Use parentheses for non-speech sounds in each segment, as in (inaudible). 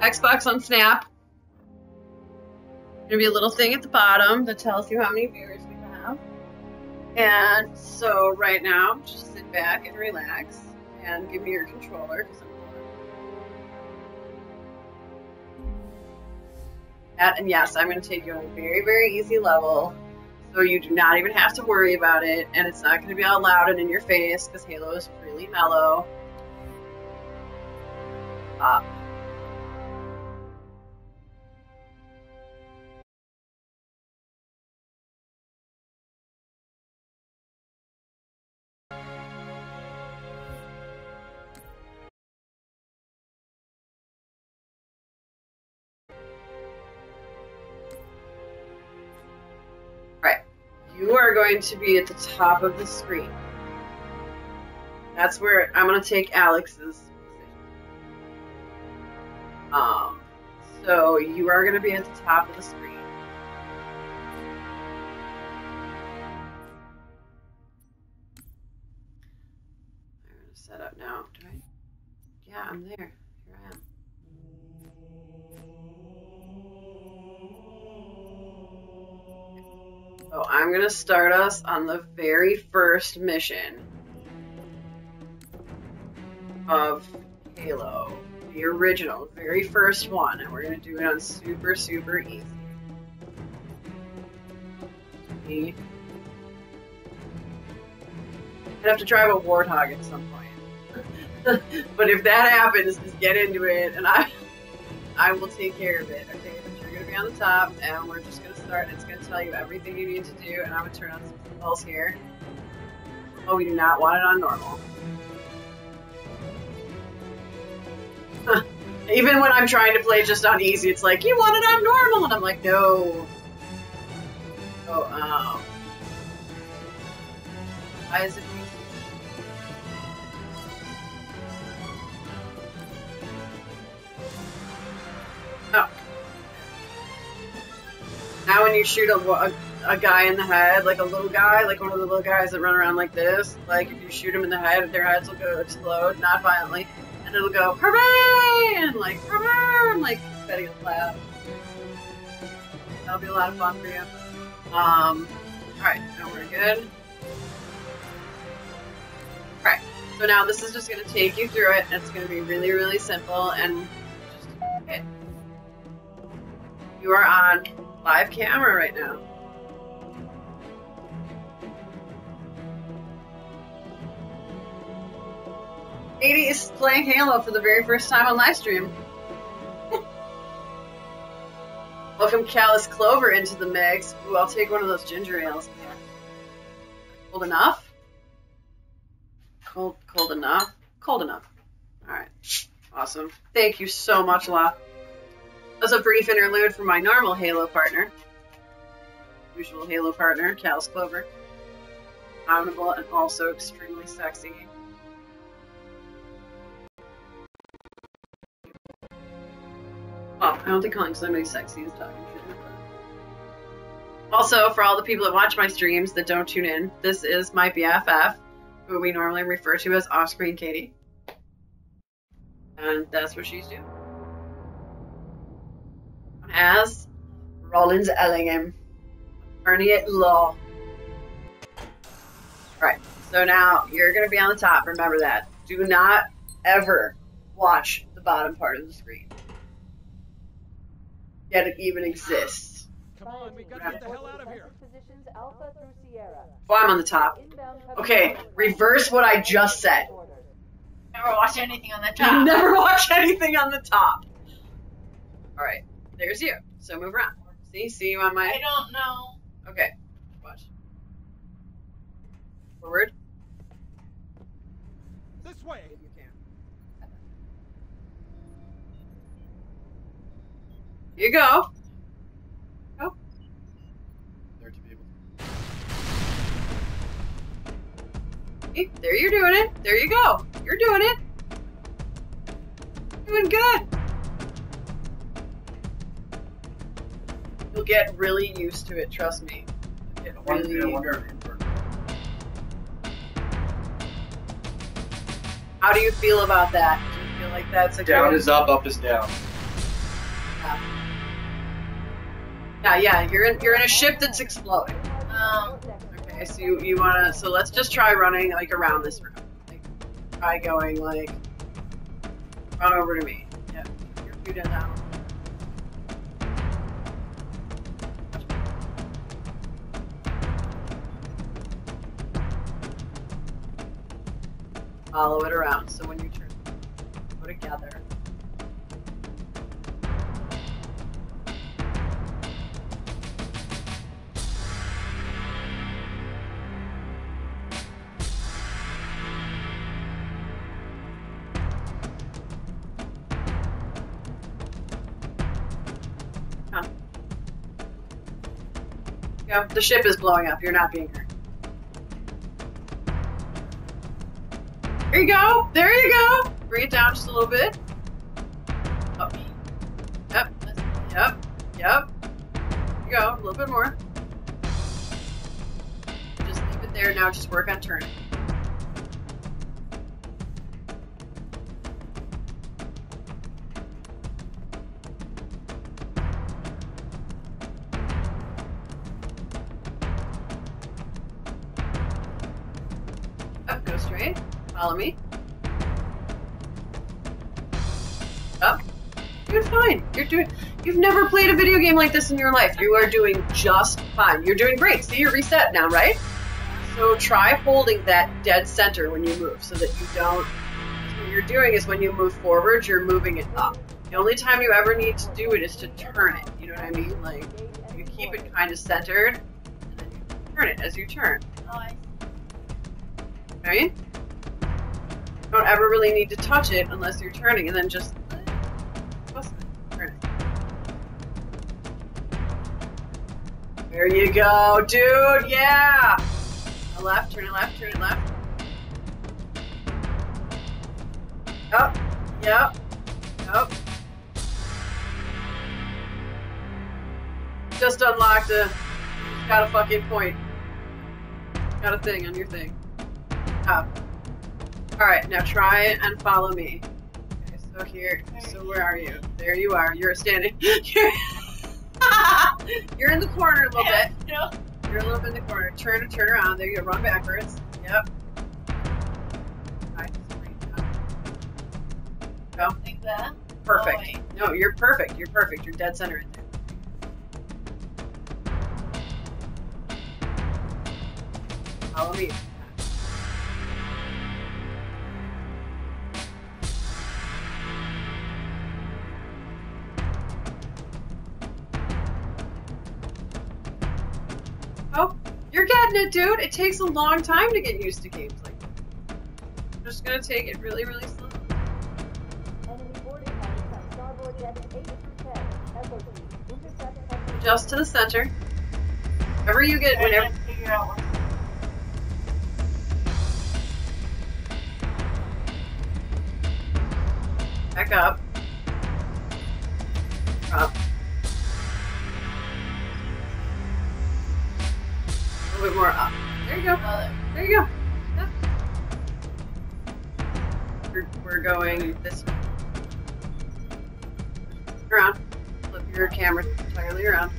Xbox on Snap. Gonna be a little thing at the bottom that tells you how many viewers we have. And so right now, just sit back and relax and give me your controller because I'm That, and yes, I'm going to take you on a very, very easy level, so you do not even have to worry about it, and it's not going to be all loud and in your face because Halo is really mellow. Uh, going to be at the top of the screen. That's where I'm going to take Alex's position. Um, so you are going to be at the top of the screen. I'm going to set up now. Do I? Yeah, I'm there. So I'm gonna start us on the very first mission of Halo, the original, very first one, and we're gonna do it on super, super easy. I'd have to drive a warthog at some point. (laughs) but if that happens, just get into it, and I, I will take care of it. Okay, but you're gonna be on the top, and we're just gonna start. It's gonna tell you everything you need to do, and I'm gonna turn on some controls here. Oh, we do not want it on normal. Even when I'm trying to play just on easy, it's like you want it on normal, and I'm like, no. Oh, um. Why is it Now when you shoot a, a, a guy in the head, like a little guy, like one of the little guys that run around like this, like if you shoot them in the head, their heads will go explode, not violently, and it'll go hooray and like hooray and like Betty will laugh. That'll be a lot of fun for you. Um, alright, now we're good. Alright, so now this is just going to take you through it, it's going to be really, really simple, and just okay. You are on live camera right now. Katie is playing Halo for the very first time on live stream. (laughs) Welcome Callus Clover into the mix. Ooh, I'll take one of those ginger ales. Cold enough? Cold, cold enough? Cold enough. Alright. Awesome. Thank you so much, La. That's a brief interlude from my normal Halo partner. Usual Halo partner, Callus Clover. Honorable and also extremely sexy. Well, I don't think calling somebody sexy is talking shit. Also, for all the people that watch my streams that don't tune in, this is my BFF, who we normally refer to as Offscreen Katie. And that's what she's doing. As Rollins Ellingham, attorney at law. Right, so now you're going to be on the top, remember that. Do not ever watch the bottom part of the screen. Yet it even exists. Come on, we gotta get the hell out of here. Positions Alpha through Sierra. Oh, I'm on the top. Okay, reverse what I just said. Never watch anything on the top. never watch anything on the top. Alright, there's you. So move around. See? See you on my. I don't know. Okay, watch. Forward. This way. If you can. Here you go. Go. There to be able See? There you're doing it. There you go. You're doing it. Doing good. Get really used to it, trust me. You'll get I wonder, really- I wonder if it worked. How do you feel about that? Do you feel like that's a Down is up, up is down. Yeah. Yeah, yeah. You're in you're in a ship that's exploding. Um, Okay, so you, you wanna so let's just try running like around this room. Like try going like run over to me. Yeah. Your feet in down. Follow it around. So when you turn go together. Go. The ship is blowing up. You're not being hurt. There you go. There you go. Bring it down just a little bit. Up. Yep. Yep. Yep. There you go. A little bit more. Just leave it there. Now just work on turning. Me. Up. Oh, you're fine. You're doing. You've never played a video game like this in your life. You are doing just fine. You're doing great. See, you're reset now, right? So try holding that dead center when you move, so that you don't. What you're doing is when you move forward, you're moving it up. The only time you ever need to do it is to turn it. You know what I mean? Like you keep it kind of centered, and then you turn it as you turn. oh, right? Don't ever really need to touch it unless you're turning, and then just. There you go, dude. Yeah. A left, turn left, turn left. Up. Yep. Yep. Just unlocked a. Got a fucking point. Got a thing on your thing. Up. Alright, now try and follow me. Okay, so here, so where are you? There you are. You're standing. You're, (laughs) You're in the corner a little bit. No. You're a little bit in the corner. Turn turn around. There you go. Run backwards. Yep. Alright, straight up. Go. Like that. Perfect. Oh. No, you're perfect. You're perfect. You're dead center in there. Follow me. It, dude. It takes a long time to get used to games like this. I'm just gonna take it really, really slow. Enemy boarding house on starboard deck 8 through 10. SOC. Intercept has Just to the center. Whenever you get, whenever, back up. Up. More up. There you go. There you go. We're, we're going this way. Around. Flip your camera entirely around.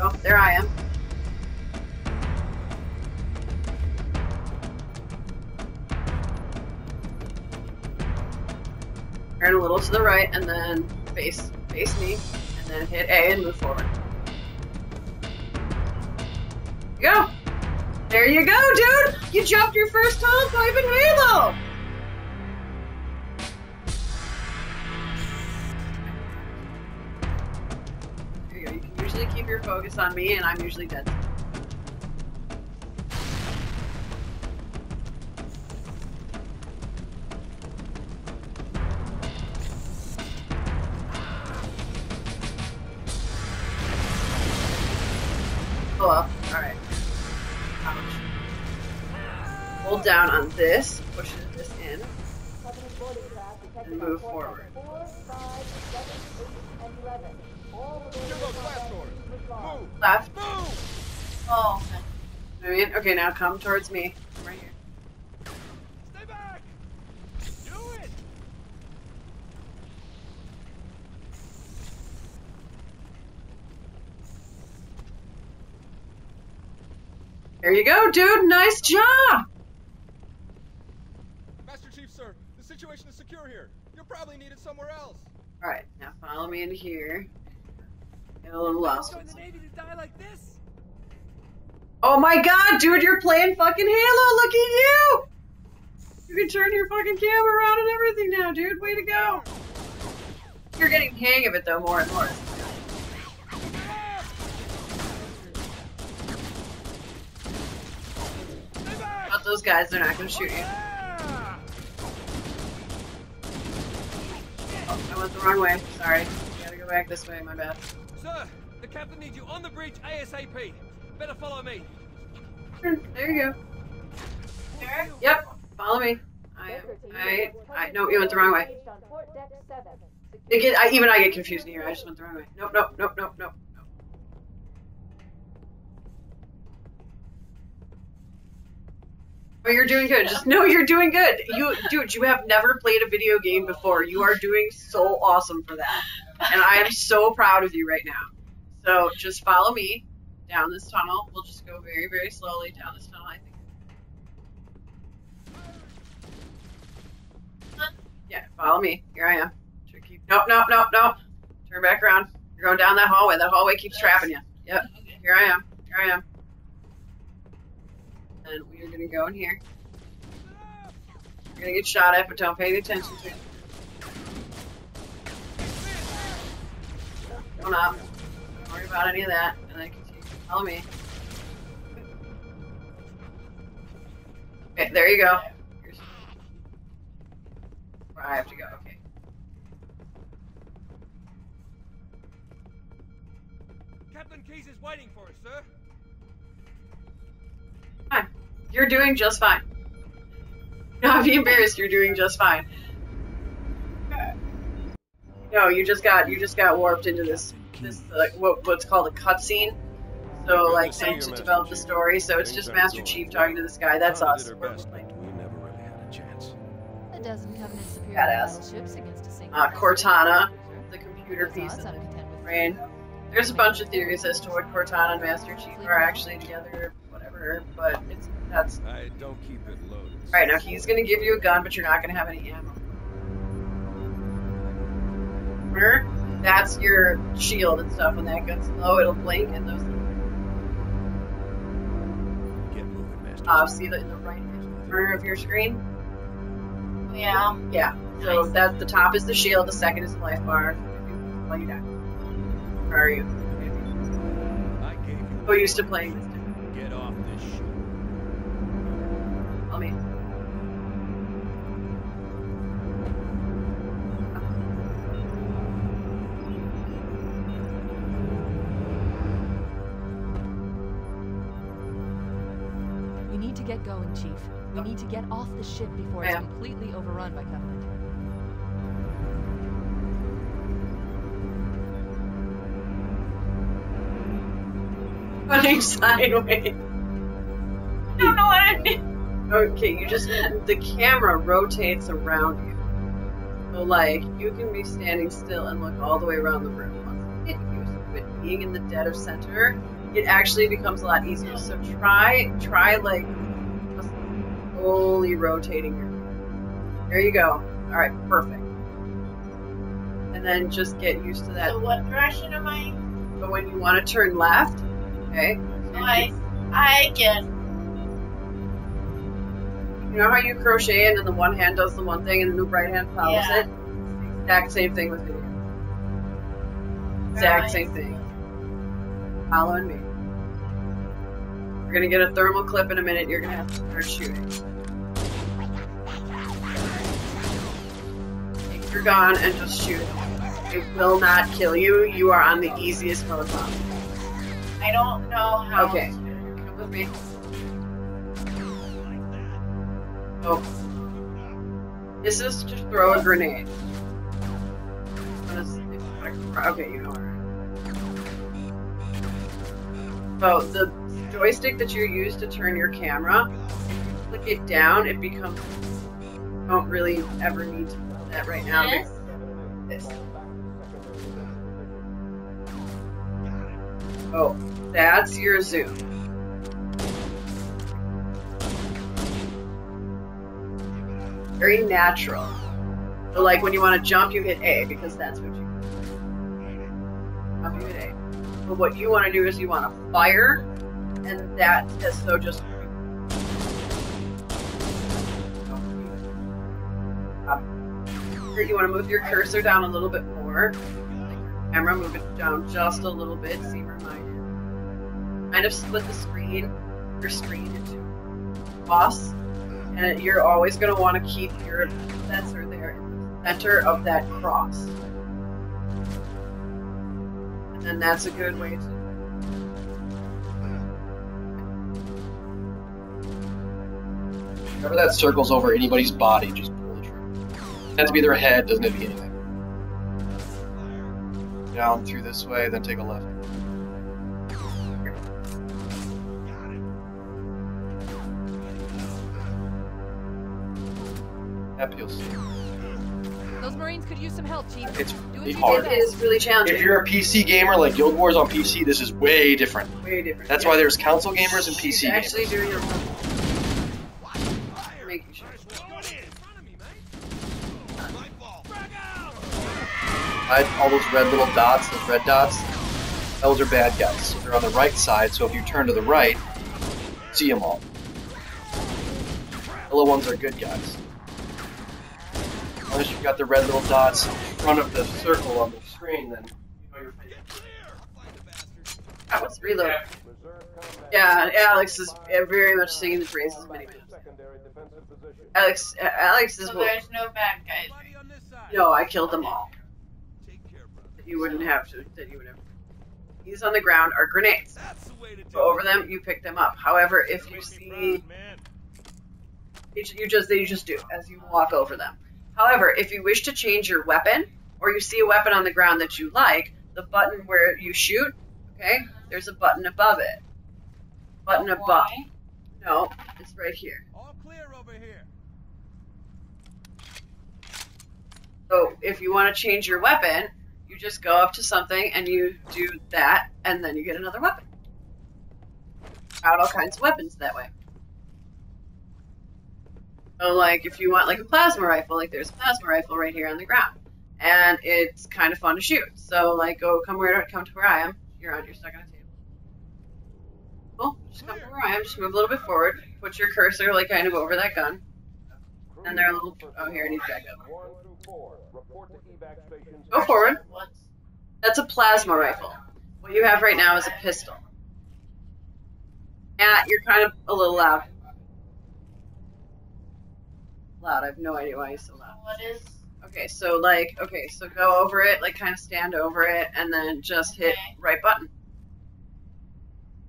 Oh, there I am. Turn a little to the right and then face face me and then hit A and move forward. Go! There you go, dude! You jumped your first time pipe in Halo! There you go. You can usually keep your focus on me, and I'm usually dead. this, pushes this in, and move forward. Left. Oh, okay. Okay, now come towards me. I'm right here. There you go, dude. Nice job. Situation is secure here. You're probably needed somewhere else. All right, now follow me in here. Get a little lost. Join the Navy to die like this? Oh my god, dude, you're playing fucking Halo. Look at you. You can turn your fucking camera around and everything now, dude. Way to go. You're getting the hang of it though, more and more. About those guys, they're not gonna shoot you. Oh, I went the wrong way. Sorry. Gotta go back this way. My bad. Sir, the captain needs you on the bridge ASAP. Better follow me. Hmm, there you go. Yep. Follow me. I am. I. I. No, you went the wrong way. Engaged on port deck seven. It get, I, even I get confused in here. I just went the wrong way. Nope, nope, nope, nope, nope. Oh, you're doing good. Just know you're doing good. You, dude, you have never played a video game before. You are doing so awesome for that, and I am (laughs) so proud of you right now. So just follow me down this tunnel. We'll just go very, very slowly down this tunnel. I think. Yeah, follow me. Here I am. Keep. Nope, nope, nope, nope. Turn back around. You're going down that hallway. That hallway keeps trapping you. Yep. (laughs) Here I am. Here I am. And we are gonna go in here. You're gonna get shot at, but don't pay any attention to it. Going up. Don't worry about any of that. And then continue. Follow me. Okay, there you go. Where I have to go. Okay. Captain Keyes is waiting for us, sir. Fine. You're doing just fine. Not be embarrassed. You're doing just fine. No, you just got you just got warped into this this like what, what's called a cutscene. So like see to Master develop the story. So it's Things just Master Chief talking to this guy. That's Tana us. did best, we never really had a chance. A dozen Covenant superior Badass. battleships against a single Uh, Cortana, the computer piece odds the brain. There's a bunch of theories as to what Cortana and Master Chief are actually together, whatever. But it's that's I don't keep it loaded. All right. Now he's gonna give you a gun, but you're not gonna have any ammo. Remember? That's your shield and stuff. When that gun's low, it'll blink, and those Get moving, Master. uh, see the in the right hand corner of your screen. Yeah. Yeah. So that the top is the shield, the second is the life bar. While you die. Where are you? I gave you. So used to playing this. Get off Chief. We need to get off the ship before it's completely overrun by Covenant. Running sideways. I don't know what I'm doing. Okay, you just the camera rotates around you. So like you can be standing still and look all the way around the room. Once you get used to it being in the dead of center, it actually becomes a lot easier. So try try like slowly rotating your. There you go. Alright, perfect. And then just get used to that. So what direction am I? But when you want to turn left, okay, So I, I get. You know how you crochet and then the one hand does the one thing and the right hand follows Yeah. it? Exact same thing with video. Exact Right. same thing. Following me. We're gonna get a thermal clip in a minute. You're gonna have to start shooting. Your gun and just shoot. It will not kill you. You are on the easiest mode possible. I don't know how. Okay. to- Come with me. Oh. This is to throw a grenade. Okay, you know. So the joystick that you use to turn your camera, if you click it down, it becomes. Don't really ever need to that right now. Yes. Oh, that's your zoom. Very natural. Like when you want to jump, you hit A because that's what you jump, you hit A. But what you want to do is you want to fire, and that is so just You want to move your cursor down a little bit more. Camera, move it down just a little bit. See is. Kind of split the screen, your screen into cross, and you're always going to want to keep your sensor there in the center of that cross. And then that's a good way to. Whenever that circles over anybody's body, just. Doesn't have to be their head, doesn't have to be anything. Down through this way, then take a left. Yep, you'll see. Those Marines could use some help, Chief. It's really hard. It is really challenging. If you're a PC gamer like Guild Wars on PC, this is way different. Way different. That's Yeah. why there's console gamers and She's PC gamers. doing your making sure. I, all those red little dots, those red dots, those are bad guys. So they're on the right side, so if you turn to the right, see them all. The little ones are good guys. Unless you've got the red little dots in front of the circle on the screen, then you know you're That was reload. Yeah, Alex is uh, very much singing the praises of Miniman. Alex, uh, Alex is So there's no bad guys. Buddy on this side. No, I killed them all. Take care, brother. That you wouldn't have to. That you would have. These on the ground are grenades. That's the way to do Go over them, you pick them up. However, if you see, you ju- you just you just do as you walk over them. However, if you wish to change your weapon, or you see a weapon on the ground that you like, the button where you shoot, okay, there's a button above it. Button above. No, it's right here. All clear over here. So if you want to change your weapon, you just go up to something and you do that, and then you get another weapon. Out all kinds of weapons that way. So like if you want like a plasma rifle, like there's a plasma rifle right here on the ground. And it's kind of fun to shoot. So like go come where come to where I am. You're on you're stuck on a table. Cool. Just come to where I am, just move a little bit forward. Put your cursor like kind of over that gun. And they're a little oh here I need to back up. Go forward. That's a plasma rifle. What you have right now is a pistol. Yeah, you're kind of a little loud. Loud. I have no idea why you're so loud. what is? Okay, so like, okay, so go over it, like kind of stand over it, and then just hit right button.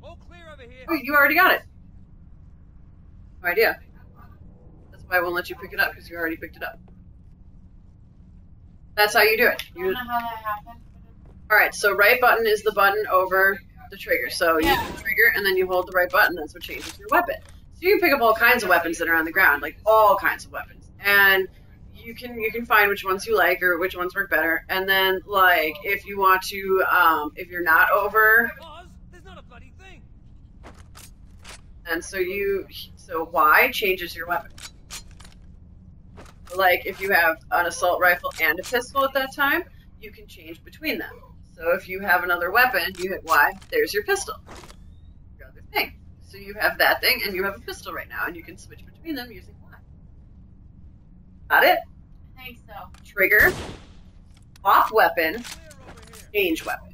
All clear over here. Oh, you already got it. No idea. I won't let you pick it up because you already picked it up. That's how you do it. I don't You, know how that happened. all right, so right button is the button over the trigger. So you Yeah. hit the trigger and then you hold the right button. That's what changes your weapon. So you can pick up all kinds of weapons that are on the ground, like all kinds of weapons, and you can you can find which ones you like or which ones work better. And then like if you want to, um, if you're not over, there's not a bloody thing. and so you so Y changes your weapon. Like if you have an assault rifle and a pistol at that time, you can change between them. So if you have another weapon, you hit Y, there's your pistol. Your other thing. So you have that thing and you have a pistol right now, and you can switch between them using Y. Got it? I think so. Trigger, off weapon, Clear over here. change weapon.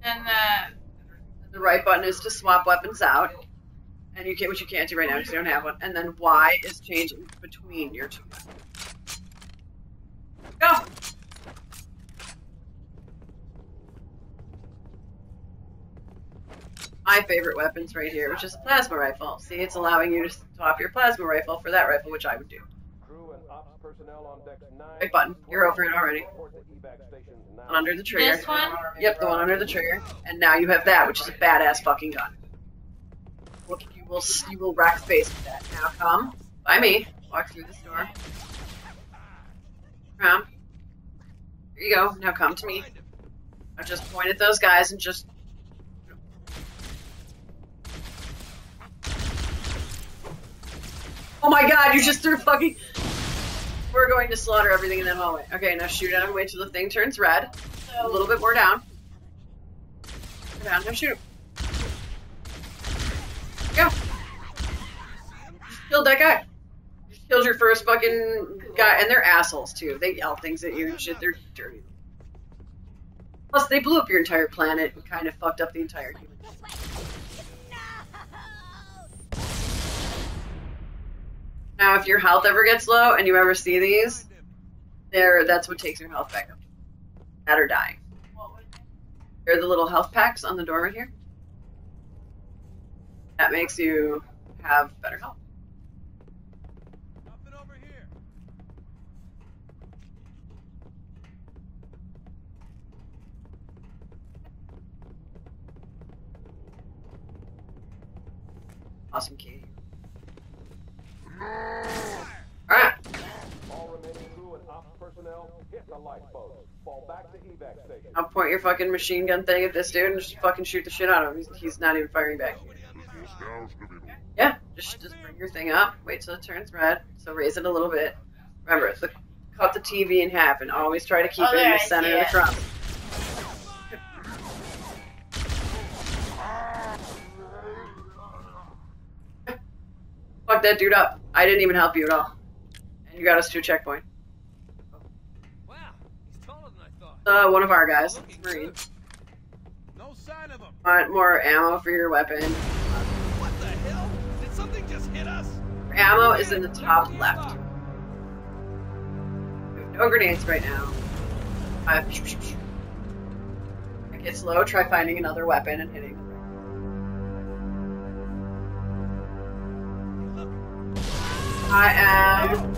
Then uh, the The right button is to swap weapons out, and you can't, which you can't do right now because you don't have one. And then Y is changing between your two weapons. Go. My favorite weapons right here, which is a plasma rifle. See, it's allowing you to swap your plasma rifle for that rifle, which I would do. Right button. You're over it already. One under the trigger. this one. Yep, the one under the trigger. And now you have that, which is a badass fucking gun. Will you will rack face with that. Now come by me. Walk through this door. Come. Here you go. Now come to me. I just point at those guys and just. Oh my god, you just threw fucking. We're going to slaughter everything in that hallway. Okay, now shoot at him. Wait till the thing turns red. A little bit more down. More down. Now shoot him. Go. Killed that guy. Killed your first fucking guy, and they're assholes too. They yell things at you and shit. They're dirty. Plus, they blew up your entire planet and kind of fucked up the entire human. Now, if your health ever gets low and you ever see these, there that's what takes your health back up. That or dying. It? They're the little health packs on the door right here. That makes you have better health. Nothing over here. Awesome key. Alright. All remaining crew and ops personnel, hit the lifeboat. Fall back to evac station. I'll point your fucking machine gun thing at this dude and just fucking shoot the shit out of him. He's, he's not even firing back. Yeah, just, just bring your thing up, wait till it turns red, so raise it a little bit. Remember, the, cut the TV in half and always try to keep Oh, it in the I center of the it. crop. Fuck that dude up. I didn't even help you at all. And you got us to a checkpoint. Wow, he's taller than I thought. Uh, one of our guys, Marine. No sign of him. Want more ammo for your weapon. Ammo is in the top left. No grenades right now. Uh, it low, try finding another weapon and hitting. I am.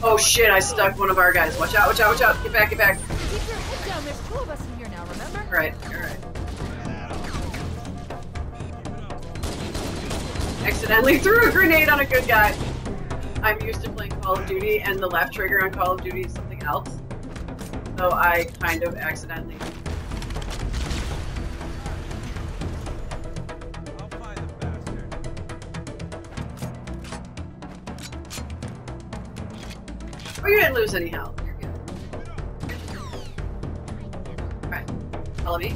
Oh shit, I stuck one of our guys. Watch out, watch out, watch out. Get back, get back. Remember? Alright. Accidentally (laughs) threw a grenade on a good guy. I'm used to playing Call of Duty, and the left trigger on Call of Duty is something else. So I kind of accidentally. Oh, you didn't lose any health. You're-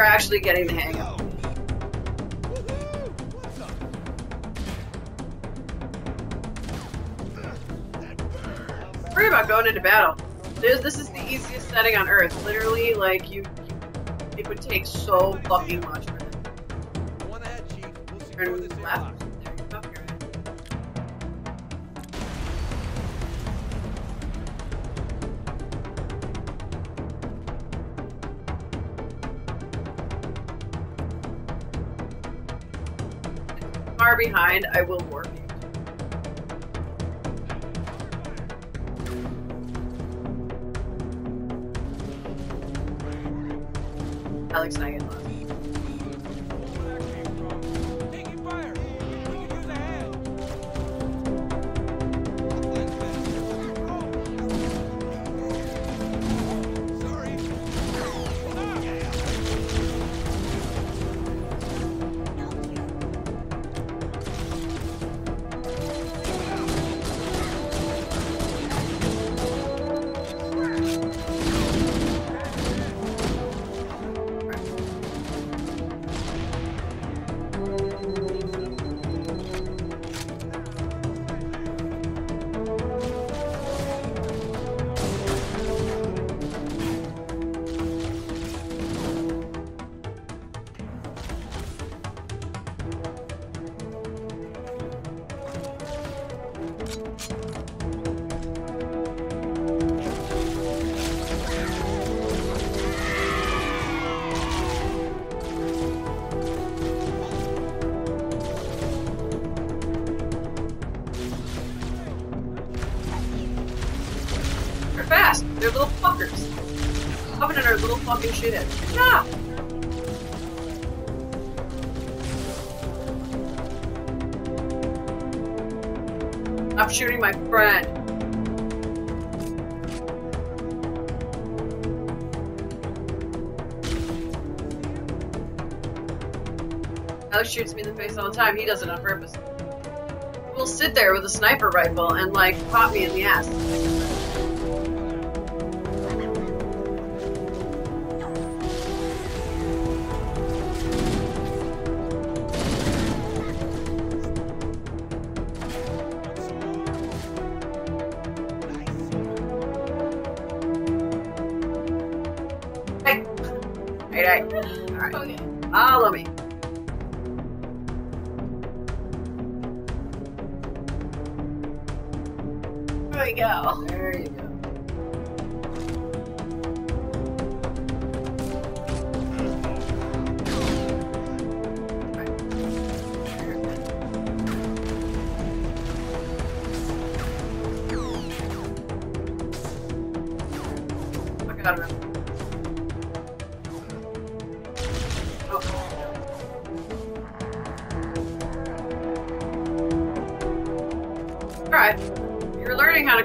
actually getting the hang of it. Worry about going into battle. This, this is the easiest setting on Earth. Literally, like you, it would take so fucking much for them. Turn left. Behind, I will Stop! I'm shooting my friend. Alex shoots me in the face all the time. He does it on purpose. He will sit there with a sniper rifle and like pop me in the ass.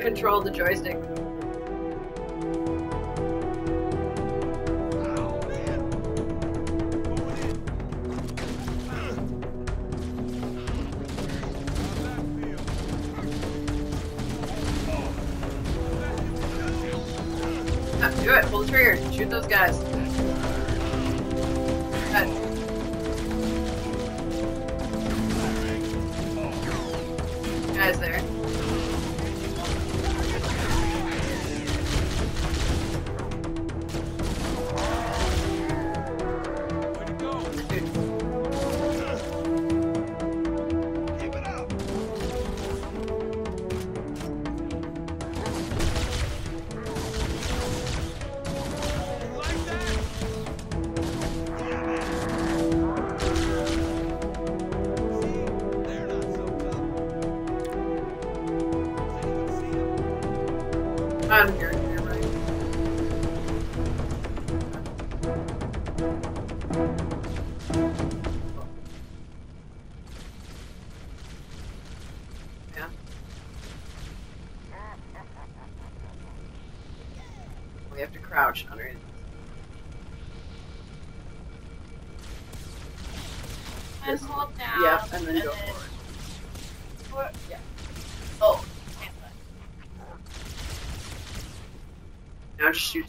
Control the joystick. Do it. Pull the trigger. Shoot those guys.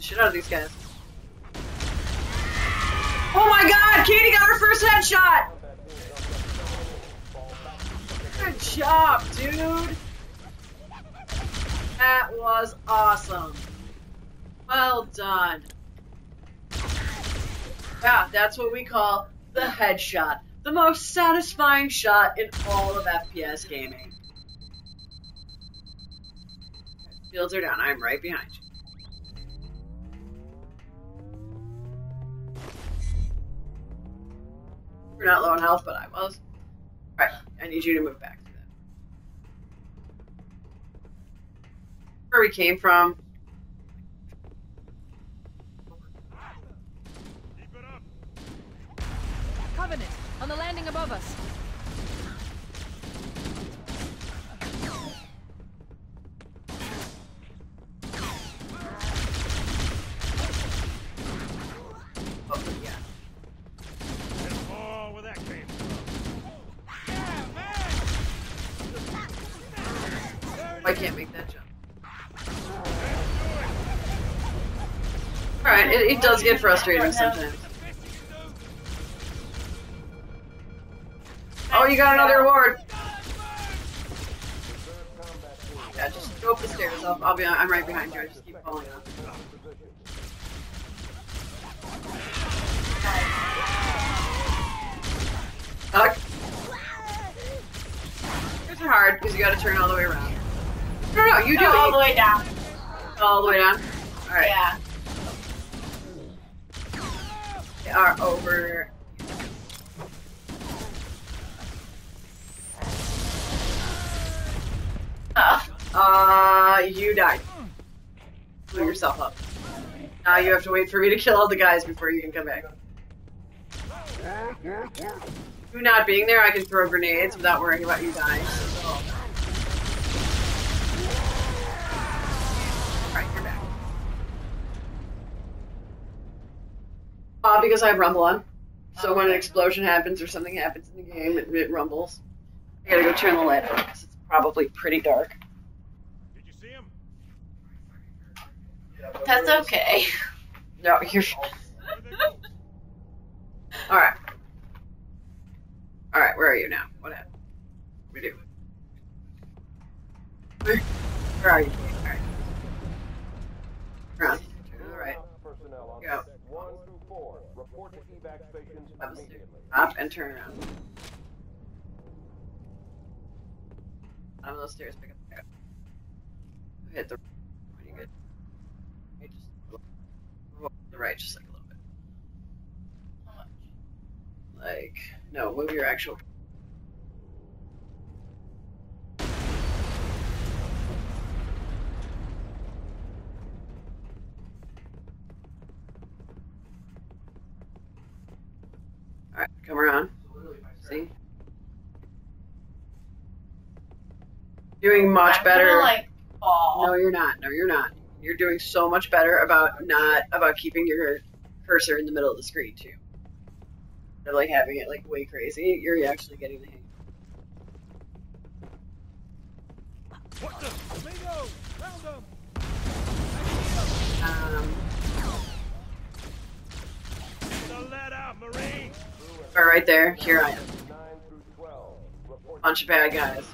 Shit out of these guys. Oh my god! Katie got her first headshot! Good job, dude! That was awesome. Well done. Yeah, that's what we call the headshot. The most satisfying shot in all of FPS gaming. Shields are down. I'm right behind you. We're not low on health, but I was. Alright, I need you to move back to that. Where we came from. Covenant, on the landing above us. Oh, yeah. Oh, where that came I can't make that jump. Alright, it, it does get frustrating sometimes. Oh, you got another award! Yeah, just go up the stairs. I'll, I'll be. I'm right behind you. I just keep falling. Tuck. Yours are hard because you got to turn all the way around. No, no, you do Go it. all the way down. All the way down. All right. Yeah. They are over. Uh, Uh, you died. Blew yourself up. Now you have to wait for me to kill all the guys before you can come back. (laughs) You not being there, I can throw grenades without worrying about you dying. Alright, Uh, because I have Rumble on. So when an explosion happens or something happens in the game, it, it rumbles. I gotta go turn the light on because it's probably pretty dark. Did you see him? That's okay. No, you're. Where'd they go? All right. All right, where are you now? What happened? What do we do? Where, where are you? All right. Around. Turn to the right. Personnel on Go. deck one through four. Report to evac stations Up and turn around. Bottom of those stairs, pick up the arrow. Hit the. You good? Just to the right, just like a little bit. Like no, move your actual. Come around. See? Doing much I'm better. Gonna, like fall. No, you're not. No, you're not. You're doing so much better about not about keeping your cursor in the middle of the screen too. They're like having it like way crazy. You're actually getting the hang. What the? Bingo! Found them! Um, Get the lead out, Marine! But right there, here I am. Bunch of bad guys.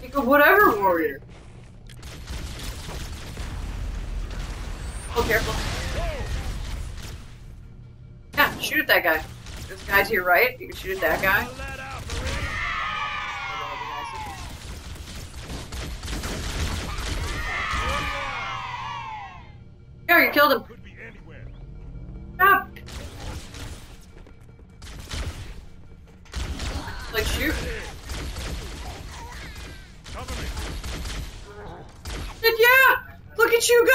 Think of whatever warrior. Shoot at that guy. There's a guy to your right. You can shoot at that guy. Get the lead out, Marine! Yeah, you killed him. Stop. Like shoot. Cover. Yeah, look at you go.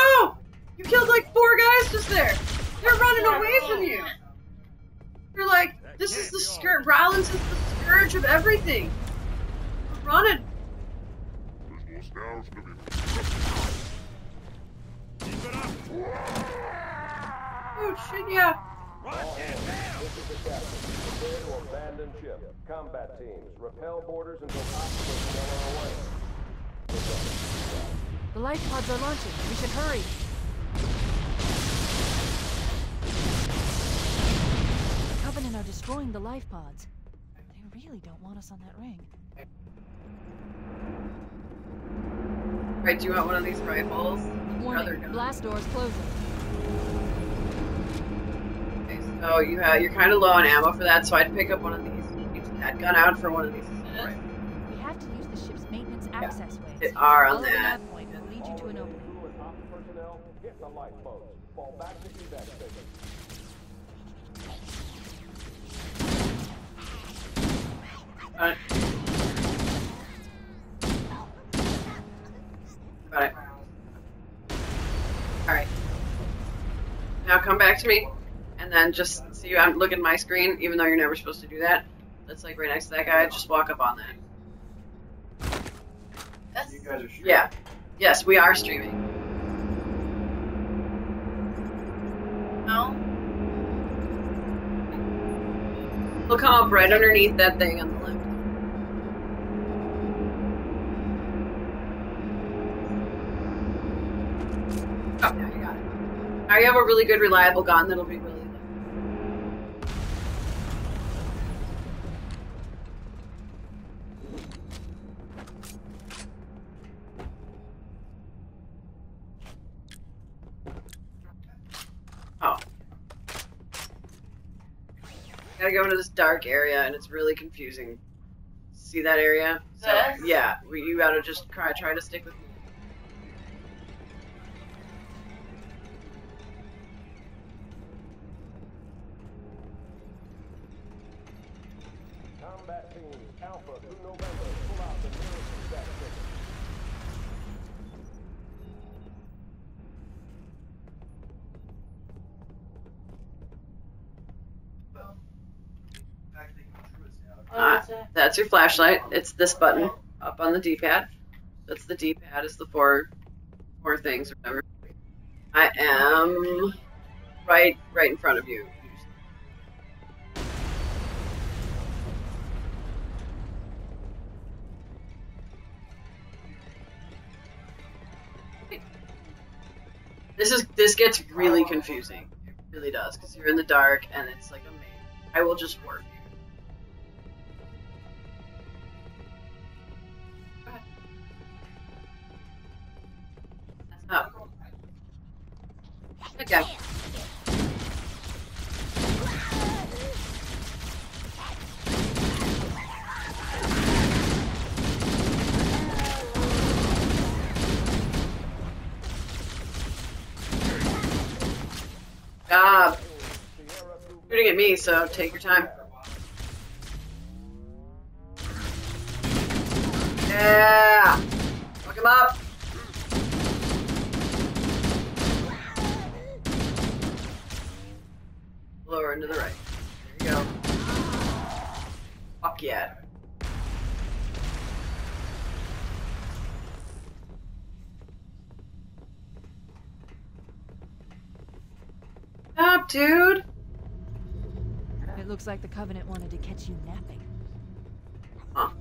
Everything. We're running. Keep it up. Oh shit, yeah. Run, get down! This is the captain. Prepare to abandon ship. Combat teams, repel boarders until hostiles away. The life pods are launching. We should hurry. The Covenant are destroying the life pods. They really don't want us on that ring. Right, do you want one of these rifles? Warning, blast doors closing. Okay, so you have, you're kind of low on ammo for that, so I'd pick up one of these. Use that gun out for one of these. Right. We have to use the ship's maintenance access ways. They are on Follow the that. nav point. We'll lead you to an opening. Crew and ops personnel, hit the lifeboats. Fall back to evac station. Got it. Got it. Alright. Now come back to me, and then just see you I'm looking at my screen, even though you're never supposed to do that. That's like right next to that guy. Just walk up on that. That's You guys are shooting. Yeah. Yes, we are streaming. no. He'll come up right underneath that thing on the left. Oh, now you got it. Now you have a really good, reliable gun that'll be really. Oh. Gotta go into this dark area, and it's really confusing. See that area? So, This? yeah, you gotta just try try to stick with me. Your flashlight. It's this button up on the D-pad. That's the D-pad. Is the four four things. I am right right in front of you. This is this gets really confusing. It really does because you're in the dark and it's like a maze. I will just warp so take your time. Yeah. Fuck him up. Lower into the right. There you go. Fuck yeah. Stop, dude. Looks like the Covenant wanted to catch you napping. Huh.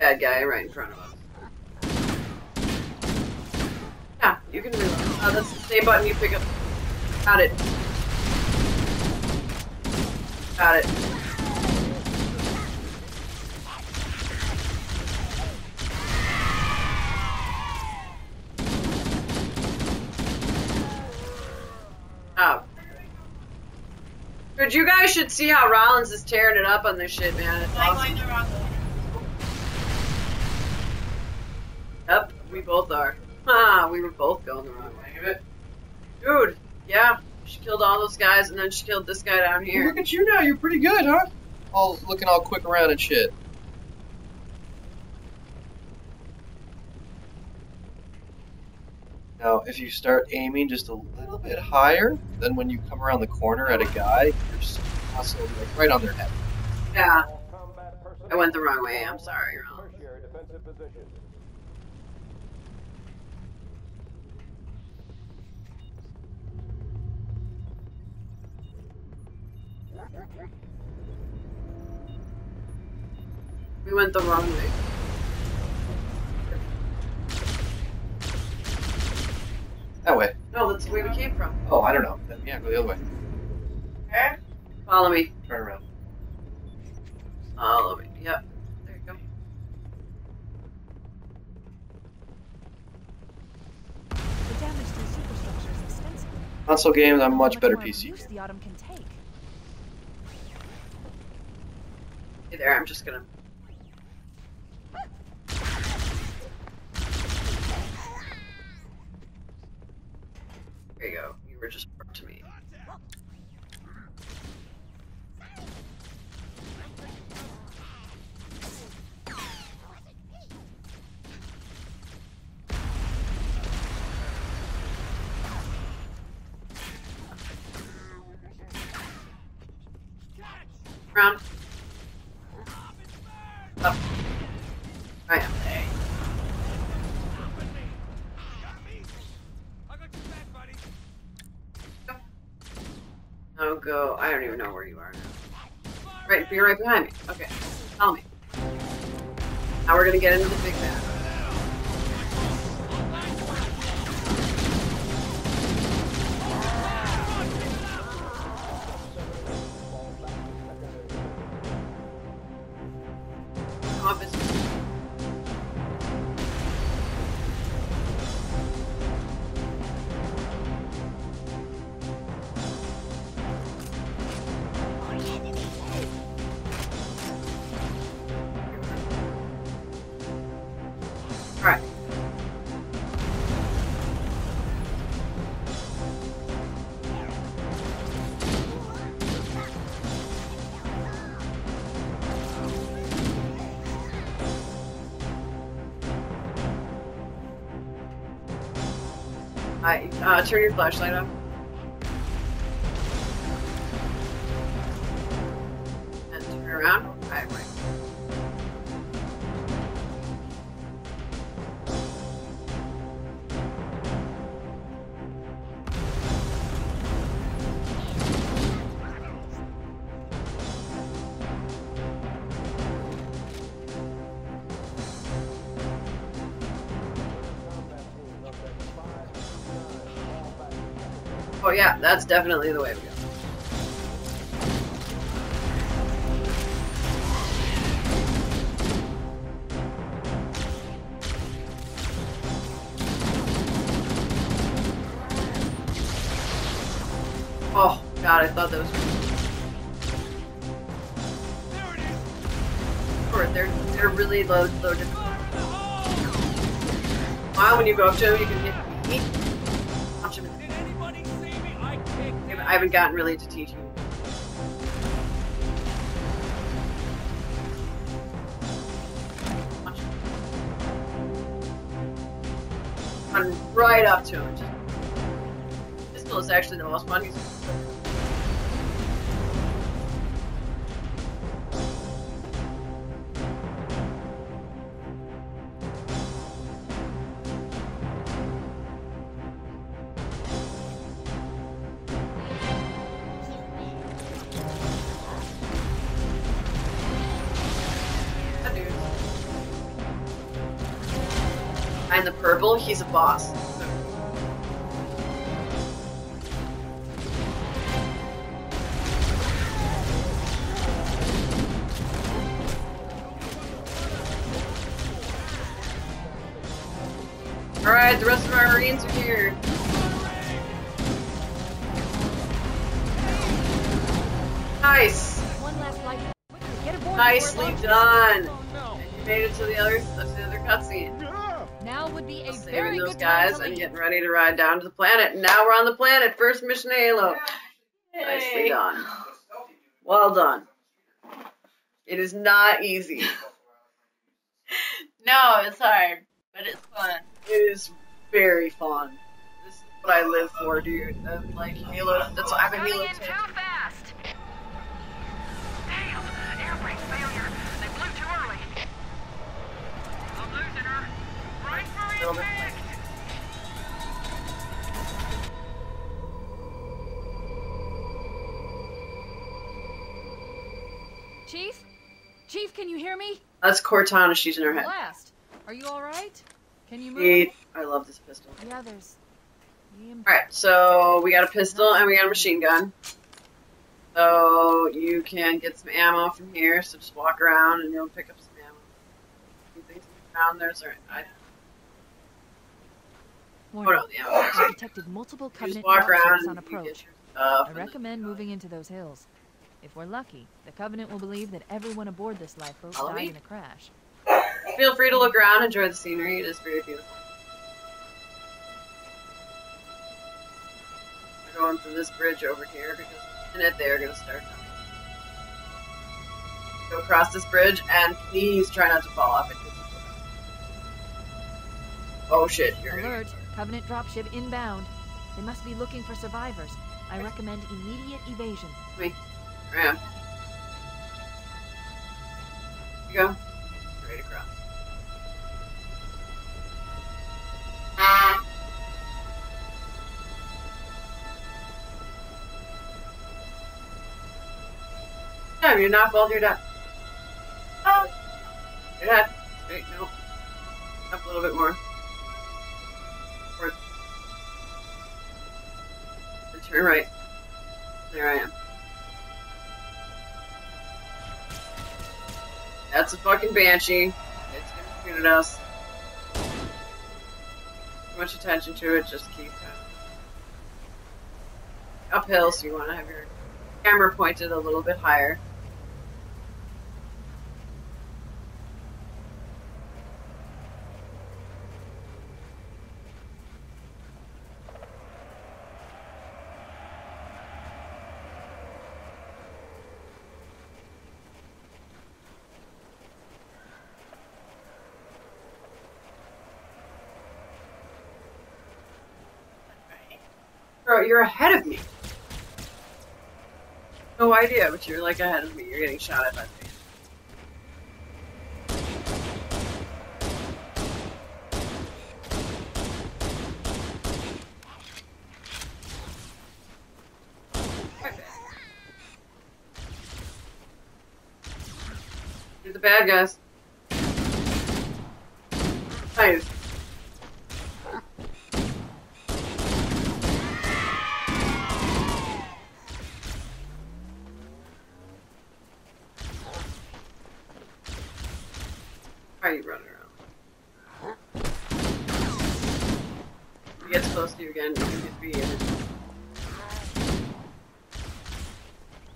Bad guy right in front of us. Yeah, you can move. Oh, that's the same button you pick up. Got it. Got it. Oh. Dude, you guys should see how Rollins is tearing it up on this shit, man. It's awesome. going the wrong way. Yep, we both are. Ha, we were both going the wrong way. Dude, yeah. She killed all those guys and then she killed this guy down here. Look at you now. You're pretty good, huh? All looking all quick around and shit. Now, if you start aiming just a little bit higher, then when you come around the corner at a guy, you're s- also like right on their head. Yeah, All combat personnel. I went the wrong way. I'm sorry, Rollins. Tertiary defensive position. We went the wrong way. That way. No, that's the way we came from. Oh, I don't know. Then, yeah, go the other way. Okay. Follow me. Turn around. Follow me. Yep. There you go. The damage to the superstructure is extensive. Console games, I'm much better PC. the Autumn can take. Hey there, I'm just gonna. There you go. You were just brought to me. Round. Up. I am. Hey. I got your back, buddy. I don't even know where you are now. Right, you're right behind me. Okay, tell me. Now we're gonna get into the big map. Uh, turn your flashlight on. Oh yeah, that's definitely the way we go. Oh god, I thought that was There it is. They're they're really low low difficulty. Wow, when you go up to them, you can haven't gotten really to teach you. Punch him. Run right up to it. Pistol is actually the most fun. He's a boss. Guys to and getting ready to ride down to the planet. Now we're on the planet. First mission Halo. Nicely done. Well done. It is not easy. (laughs) No, it's hard, but it's fun. It is very fun. This is what I live for, dude. Like Halo. That's why I'm a Halo. tip. fast. Damn, air brake failure. They blew too early. I'm losing her. Right for Chief, can you hear me? That's Cortana. She's in her head. Blast. Are you alright? Can you move? Sweet. I love this pistol. Yeah, there's. The imp- Alright, so we got a pistol and we got a machine gun. So you can get some ammo from here, so just walk around and you'll pick up some ammo. Some things around there's alright. I Warning. the ammo. Detected multiple You just Covenant walk around and on you approach. get your stuff. I recommend moving into those hills. If we're lucky, the Covenant will believe that everyone aboard this lifeboat Follow died me. in a crash. Feel free to look around, enjoy the scenery. It is very beautiful. We're going through this bridge over here because in it they're gonna start coming. Go across this bridge and please try not to fall off it. 'cause it's okay. Oh shit, you're Alert! Covenant dropship inbound. They must be looking for survivors. I recommend immediate evasion. Ram. You go. Straight across. No, you're not fall, you're dead. Oh. You're dead. Wait, no. Up a little bit more. Or and turn right. There I am. That's a fucking banshee. It's gonna shoot at us. Too much attention to it, just keep of uphill, so you want to have your camera pointed a little bit higher. You're ahead of me. No idea, but you're like ahead of me. You're getting shot at by me. You're the bad guys. Nice. Why are you running around? If he gets close to you again, you can be in it.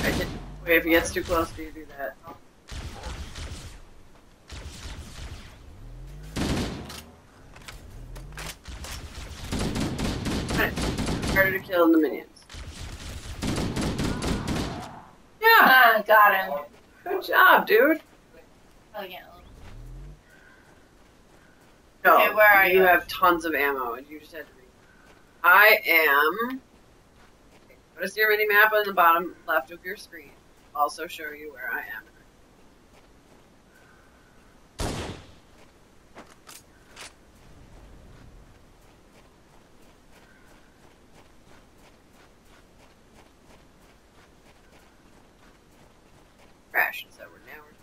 I can, wait, if he gets too close to you, do that. Alright, harder to kill than the minions. Yeah, Ah, got him. good job, dude. Oh, yeah. No, Okay, where are you you? have tons of ammo, and you just had to read. I am. Notice your mini map on the bottom left of your screen. Also show you where I am. Crash. So we're now. We're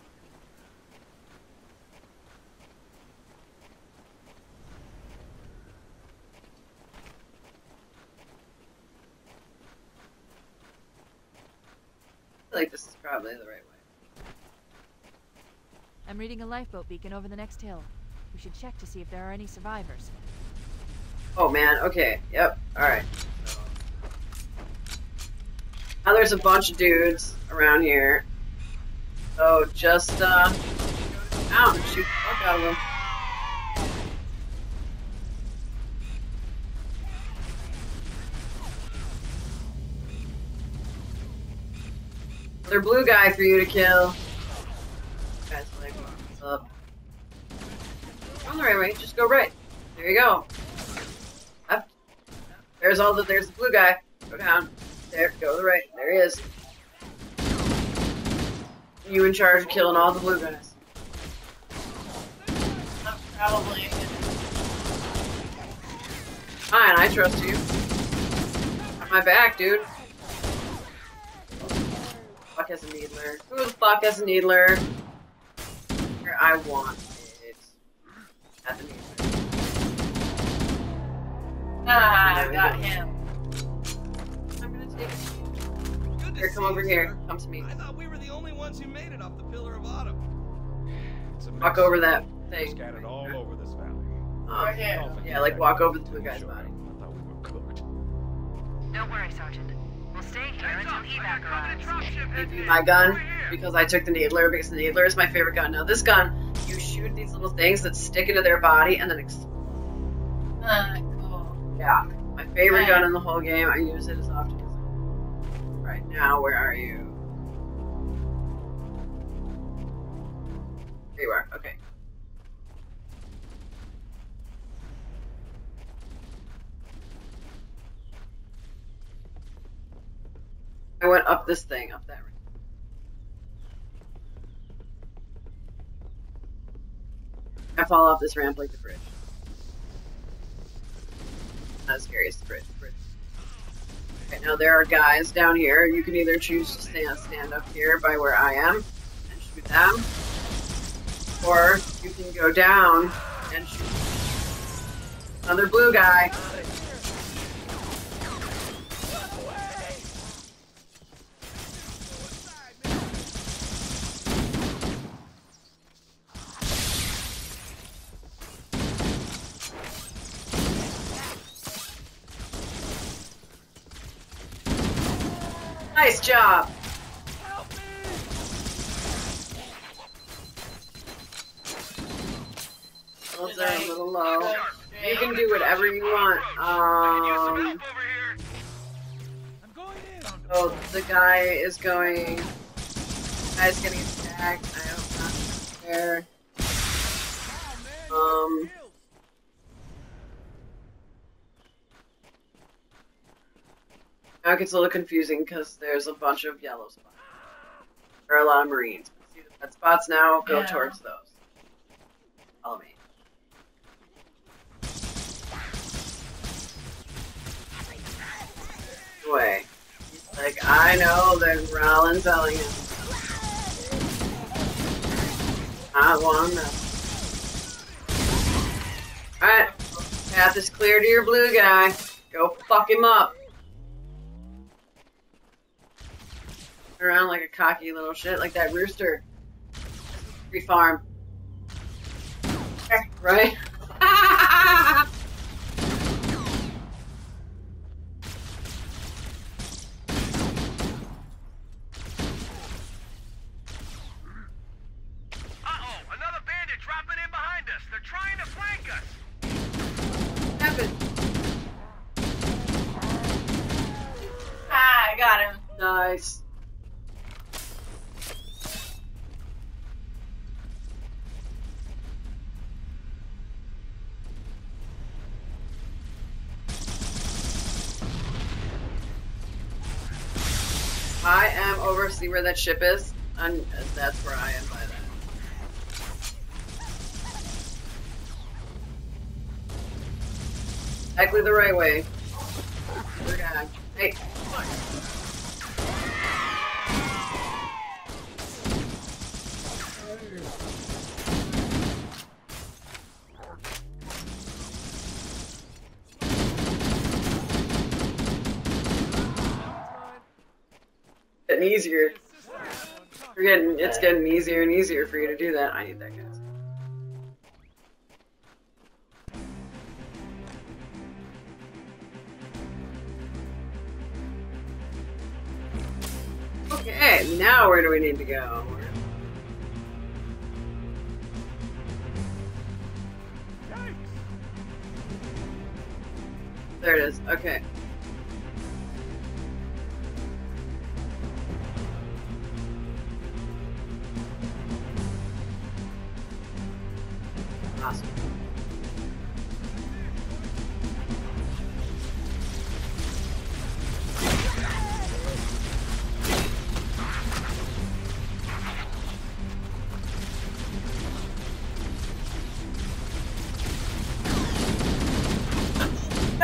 I feel like this is probably the right way. I'm reading a lifeboat beacon over the next hill. We should check to see if there are any survivors. Oh man, okay, yep, alright. Now there's a bunch of dudes around here. So just, uh, and shoot the fuck out of them. Another blue guy for you to kill. Guys, like, what's up? Go the right way, just go right. There you go. Left. There's all the there's the blue guy. Go down. There, go to the right. There he is. You in charge of killing all the blue guys. That's probably Fine, I trust you. My back, dude. Fuck has a needler. Who the fuck has a needler? Here, I want it. At the needler. Ah, I got him. I'm gonna take it. Good to Here, come see over you, here. sir. Come to me. I thought we were the only ones who made it off the Pillar of Autumn. It's a Walk over that They're thing. Scattered all over this valley. Um, Right here. Yeah, like walk over to the guy's body. I thought we were cooked. Don't worry, Sergeant. We'll stay here until up, I evac got covenant arrives. give you my gun because I took the needler because the needler is my favorite gun. Now this gun, you shoot these little things that stick into their body and then explode. Ah, cool. Yeah, my favorite Okay. gun in the whole game. I use it as often as I can. Right now, where are you? There you are. Okay. I went up this thing, up that. I fall off this ramp like the bridge. Not as scary as the bridge. bridge. Okay, now there are guys down here. You can either choose to stand stand up here by where I am and shoot them, or you can go down and shoot another blue guy. Nice job. Those are a little low. You can do whatever you want. Um, I'm oh, the guy is going. Guy's getting attacked. I don't know. there. Um, now it gets a little confusing because there's a bunch of yellow spots. There are a lot of Marines. See the red spots now? Go Yeah. towards those. Follow me. Way. He's like, I know that Rollin telling him. I want know. Alright. Path is clear to your blue guy. Go fuck him up. Around like a cocky little shit, like that rooster. Free farm. Right? See where that ship is? And that's where I am by that. Exactly the right way. Guy. Getting easier. We're getting, it's getting easier and easier for you to do that. I need that, guys. Okay, now where do we need to go? There it is. Okay.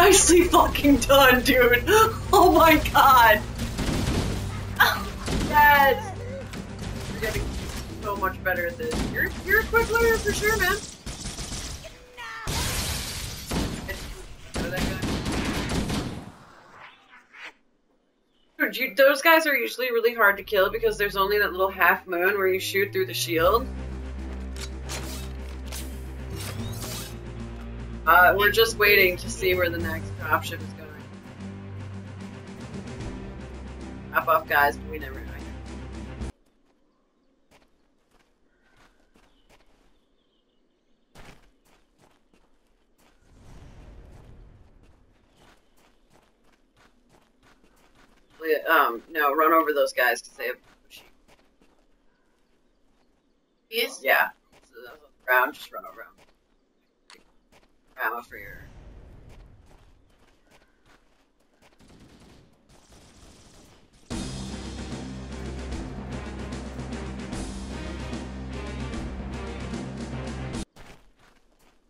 Nicely fucking done, dude. Oh my god. Yes. You're getting so much better at this. You're you're a quick learner for sure, man. Get that guy. Dude, you, those guys are usually really hard to kill because there's only that little half moon where you shoot through the shield. Uh, we're just waiting to see where the next dropship is going. Hop off, guys, but we never know. Um, no, run over those guys because they have machine. Yes. Yeah. So those on the ground, just run over them. Ammo for your.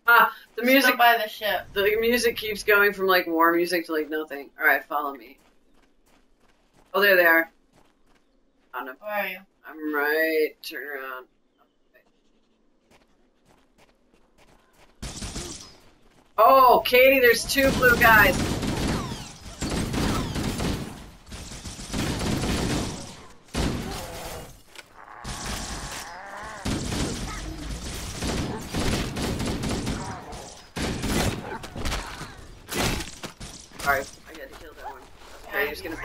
Ah, the Music music. by the ship. The music keeps going from like war music to like nothing. All right, follow me. Oh, there they are. Oh no, Where are you? I'm right. Turn around. Oh, Katie, there's two blue guys. Sorry, I to kill that one. Okay, just gonna.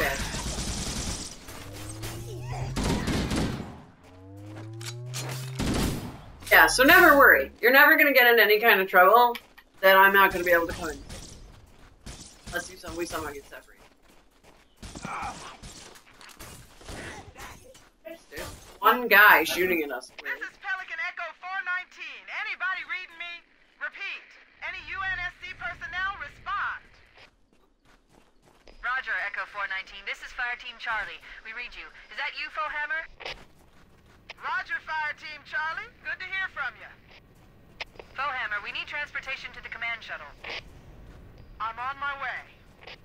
Yeah, so never worry. You're never gonna get in any kind of trouble that I'm not gonna be able to come in. Let's do some we somehow get separated. There's one guy shooting at us. This is Pelican Echo 419. Anybody reading me? Repeat. Any UNSC personnel respond. Roger, Echo 419. This is Fire Team Charlie. We read you. Is that you, Hammer? Roger, Fire Team Charlie. Good to hear from you. Hammer, we need transportation to the command shuttle. I'm on my way.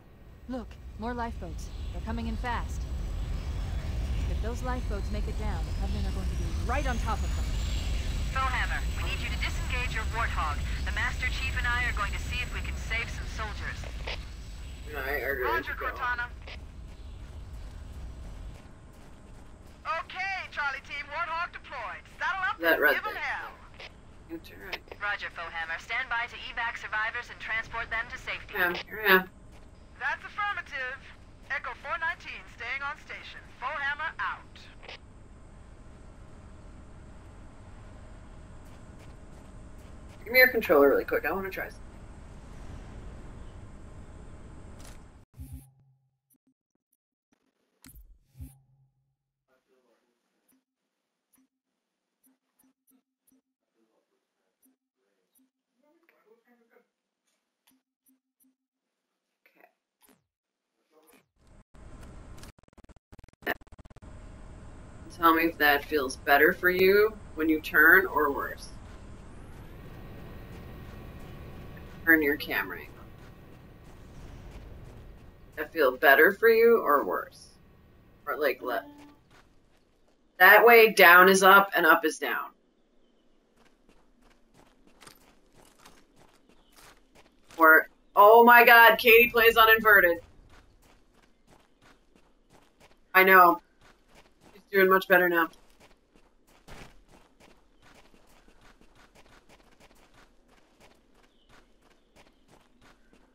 Look, more lifeboats. They're coming in fast. If those lifeboats make it down, the Covenant are going to be right on top of them. Hammer, we need you to disengage your Warthog. The Master Chief and I are going to see if we can save some soldiers. I are ready Roger. Cortana. Okay, Charlie Team, Warthog deployed. Saddle up That and right give 'em there. Hell. Alright. Roger, Foehammer. Stand by to evac survivors and transport them to safety. Yeah, here I am. That's affirmative. Echo 419 staying on station. Foehammer out. Give me your controller really quick. I want to try something. Tell me if that feels better for you when you turn or worse. Turn your camera angle. That feel better for you or worse? Or like left? That way down is up and up is down. Or oh my god, Katie plays on inverted. I know. Doing much better now.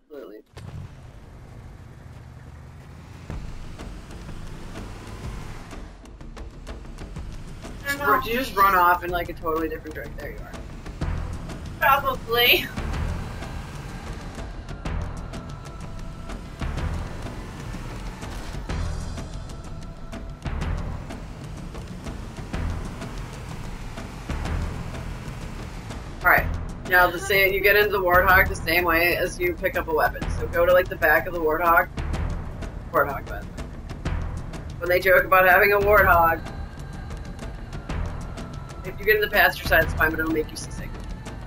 Absolutely. You just run off in like a totally different direction? There you are. Probably. (laughs) Now the same you get into the warthog the same way as you pick up a weapon. So go to like the back of the warthog. Warthog by the way. When they joke about having a warthog. If you get in the passenger side, it's fine, but it'll make you seasick.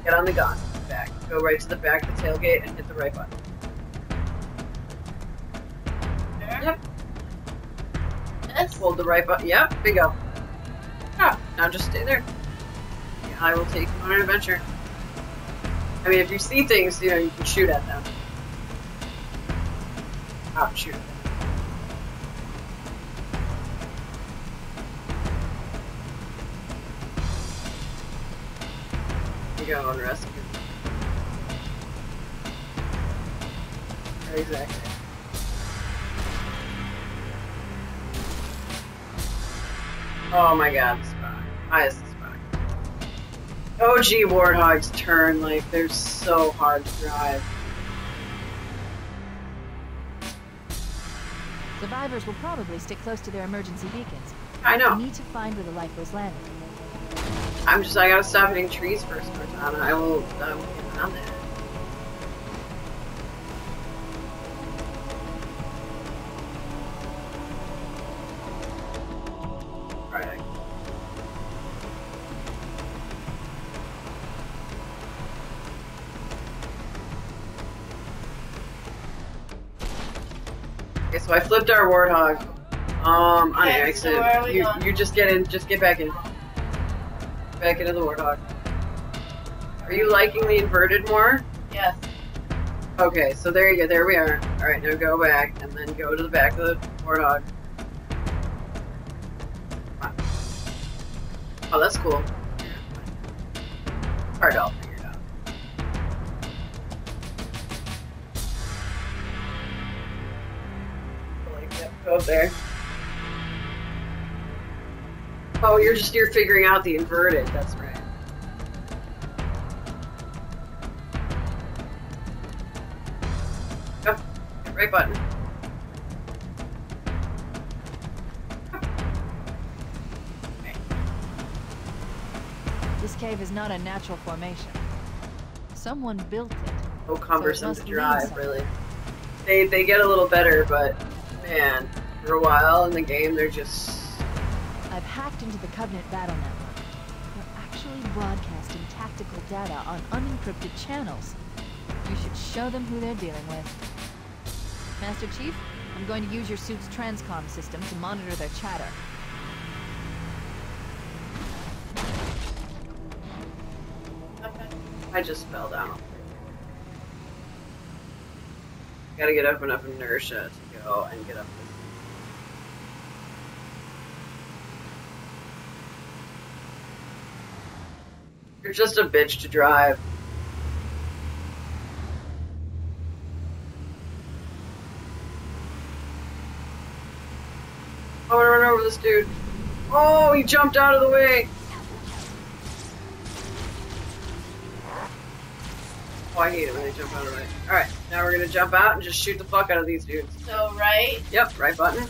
Get on the gun, back. Go right to the back of the tailgate and hit the right button. Yep. This? Hold the right button. Yep, bingo. Yeah, now just stay there. Yeah, I will take you on an adventure. I mean, if you see things, you know, you can shoot at them. Oh, shoot. You go on rescue. Exactly. Oh my god, spot. OG Warthogs turn, like, they're so hard to drive. Survivors will probably stick close to their emergency beacons. I know. We need to find where the lifeboats landed. I'm just, I gotta stop hitting trees first, Cortana. I will, I will get on that. So I flipped our warthog. Um, on Okay, so where are accident. we You, going? you just get in, just get back in. Back into the warthog. Are you liking the inverted more? Yes. Okay, so there you go. There we are. All right, now go back and then go to the back of the warthog. Oh, that's cool. You're just you're figuring out the inverted. That's right. Go. Right button. This cave is not a natural formation. Someone built it. Oh, cumbersome must to drive, really. They they get a little better, but man, for a while in the game, they're just hacked into the Covenant battle network. They're actually broadcasting tactical data on unencrypted channels. You should show them who they're dealing with. Master Chief, I'm going to use your suit's transcom system to monitor their chatter. I just fell down. Gotta get up enough inertia to go and get up. You're just a bitch to drive. I want to run over this dude. Oh, he jumped out of the way. Oh, I hate it when they jump out of the way. Alright, now we're gonna jump out and just shoot the fuck out of these dudes. So, right? Yep, right button.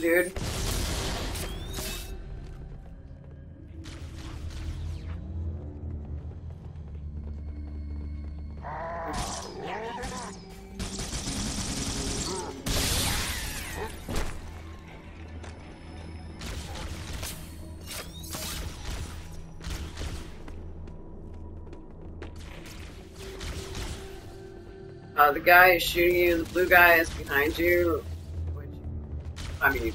Dude. Uh, the guy is shooting you, the blue guy is behind you. I mean,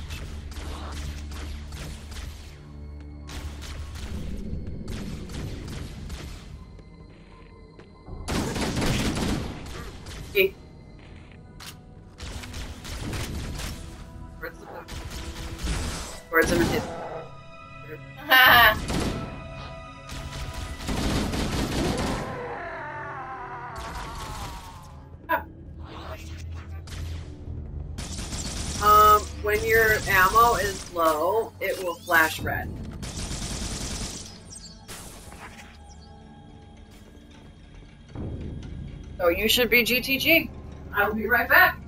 you should be GTG. I will be right back.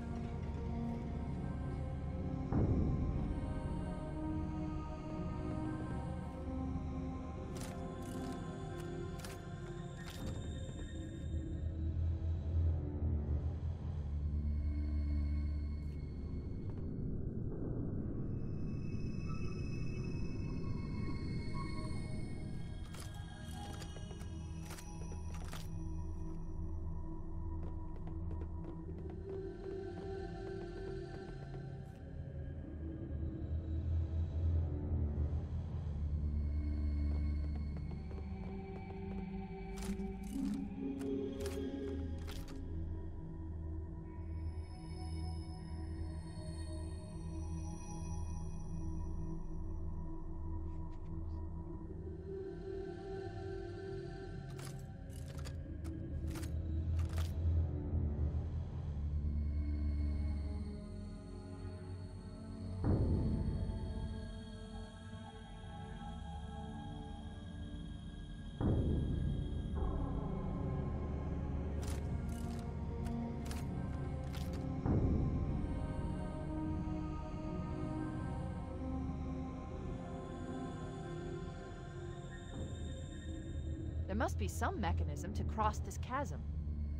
There must be some mechanism to cross this chasm.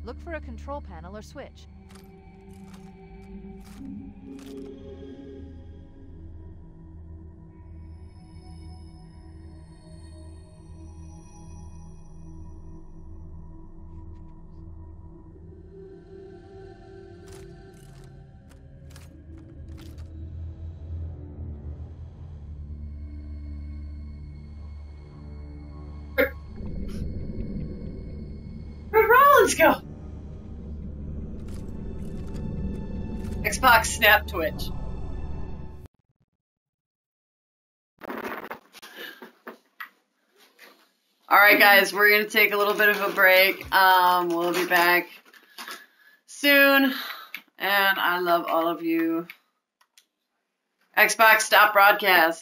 Look for a control panel or switch. Rollins go? Xbox Snap Twitch. Alright guys, we're gonna take a little bit of a break. Um, we'll be back soon. And I love all of you. Xbox stop broadcast.